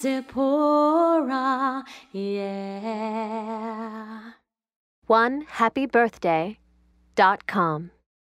Zipporah, yeah. One happy birthday dot com.